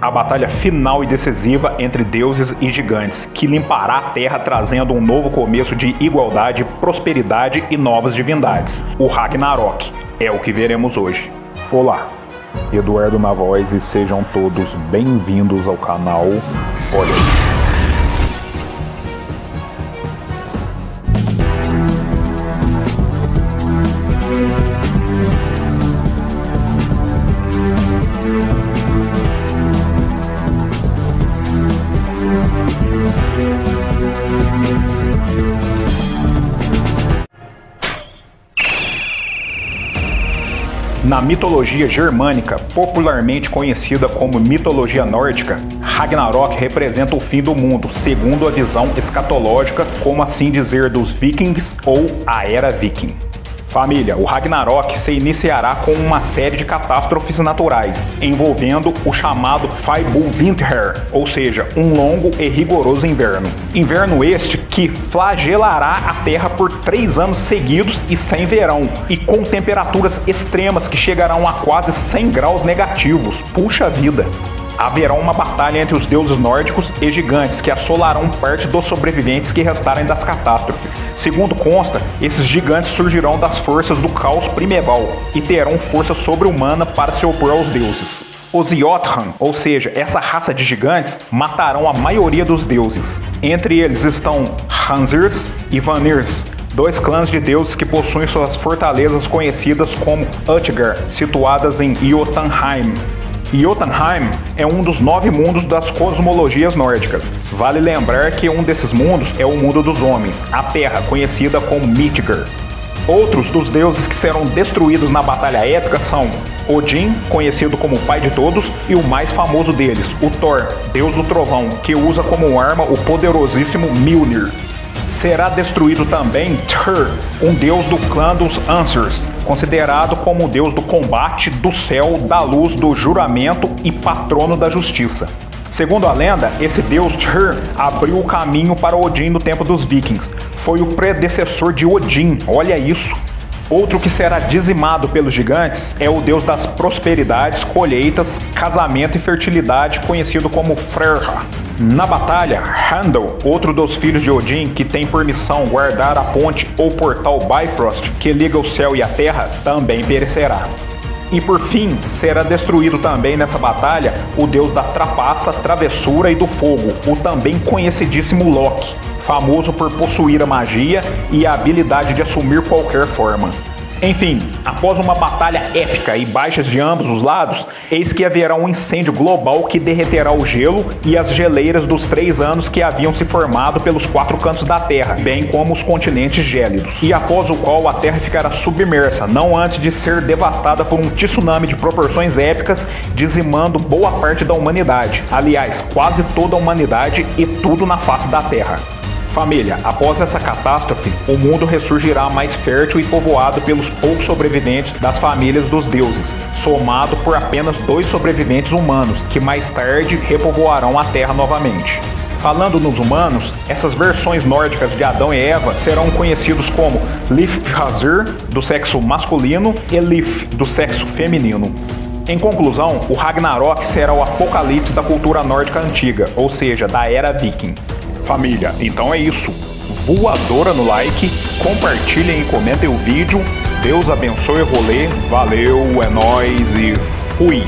a batalha final e decisiva entre deuses e gigantes, que limpará a Terra trazendo um novo começo de igualdade, prosperidade e novas divindades. O Ragnarok é o que veremos hoje. Olá, Eduardo na voz e sejam todos bem-vindos ao canal Olha. Na mitologia germânica, popularmente conhecida como mitologia nórdica, Ragnarok representa o fim do mundo, segundo a visão escatológica, como assim dizer, dos vikings ou a era viking. Família, o Ragnarok se iniciará com uma série de catástrofes naturais, envolvendo o chamado Winter, ou seja, um longo e rigoroso inverno. Inverno este que flagelará a Terra por três anos seguidos e sem verão, e com temperaturas extremas que chegarão a quase 100 graus negativos. Puxa vida! Haverá uma batalha entre os deuses nórdicos e gigantes que assolarão parte dos sobreviventes que restarem das catástrofes. Segundo consta, esses gigantes surgirão das forças do caos primeval e terão força sobre-humana para se opor aos deuses. Os Jothan, ou seja, essa raça de gigantes, matarão a maioria dos deuses. Entre eles estão Hansirs e Vanirs, dois clãs de deuses que possuem suas fortalezas conhecidas como Utgar, situadas em Jotunheim. Jotunheim é um dos nove mundos das cosmologias nórdicas. Vale lembrar que um desses mundos é o mundo dos homens, a Terra, conhecida como Midgard. Outros dos deuses que serão destruídos na batalha épica são Odin, conhecido como o pai de todos, e o mais famoso deles, o Thor, deus do trovão, que usa como arma o poderosíssimo Mjolnir será destruído também Tyr, um deus do clã dos Ansers, considerado como o deus do combate, do céu, da luz, do juramento e patrono da justiça. Segundo a lenda, esse deus Tyr abriu o caminho para Odin no tempo dos vikings. Foi o predecessor de Odin, olha isso. Outro que será dizimado pelos gigantes é o deus das prosperidades, colheitas, casamento e fertilidade, conhecido como Freyr. Na batalha, Handel, outro dos filhos de Odin que tem por missão guardar a ponte ou portal Bifrost que liga o céu e a terra, também perecerá. E por fim, será destruído também nessa batalha o deus da trapaça, travessura e do fogo, o também conhecidíssimo Loki, famoso por possuir a magia e a habilidade de assumir qualquer forma. Enfim, após uma batalha épica e baixas de ambos os lados, eis que haverá um incêndio global que derreterá o gelo e as geleiras dos três anos que haviam se formado pelos quatro cantos da Terra, bem como os continentes gélidos, e após o qual a Terra ficará submersa, não antes de ser devastada por um tsunami de proporções épicas, dizimando boa parte da humanidade. Aliás, quase toda a humanidade e tudo na face da Terra. Família, após essa catástrofe, o mundo ressurgirá mais fértil e povoado pelos poucos sobreviventes das famílias dos deuses, somado por apenas dois sobreviventes humanos, que mais tarde repovoarão a Terra novamente. Falando nos humanos, essas versões nórdicas de Adão e Eva serão conhecidos como Lifhazir, do sexo masculino, e Lif, do sexo feminino. Em conclusão, o Ragnarok será o apocalipse da cultura nórdica antiga, ou seja, da era viking. Família, então é isso. Voadora no like, compartilhem e comentem o vídeo. Deus abençoe o rolê. Valeu, é nóis e fui!